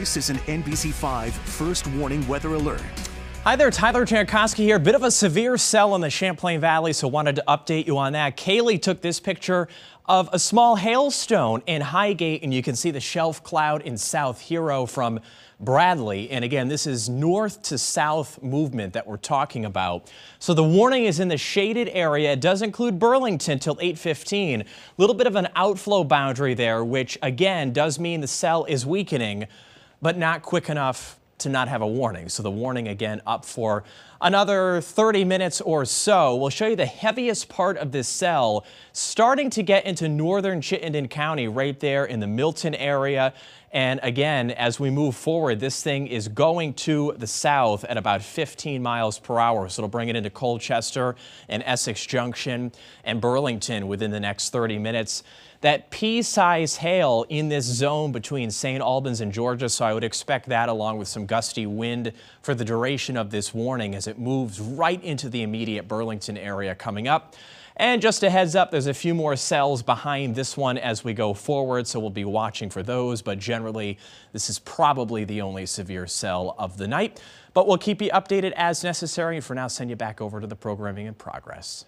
This is an NBC5 first warning weather alert. Hi there, Tyler Jankowski here. Bit of a severe cell in the Champlain Valley, so wanted to update you on that. Kaylee took this picture of a small hailstone in Highgate, and you can see the shelf cloud in South Hero from Bradley. And again, this is north to south movement that we're talking about. So the warning is in the shaded area. It does include Burlington till 815. A little bit of an outflow boundary there, which again does mean the cell is weakening, but not quick enough to not have a warning. So the warning again up for another 30 minutes or so. We'll show you the heaviest part of this cell starting to get into northern Chittenden County right there in the Milton area. And again, as we move forward, this thing is going to the south at about 15 miles per hour. So it'll bring it into Colchester and Essex Junction and Burlington within the next 30 minutes. That pea-sized hail in this zone between St. Albans and Georgia, so I would expect that along with some gusty wind for the duration of this warning as it moves right into the immediate Burlington area coming up. And just a heads up, there's a few more cells behind this one as we go forward, so we'll be watching for those. But generally, this is probably the only severe cell of the night. But we'll keep you updated as necessary. And for now, send you back over to the programming in progress.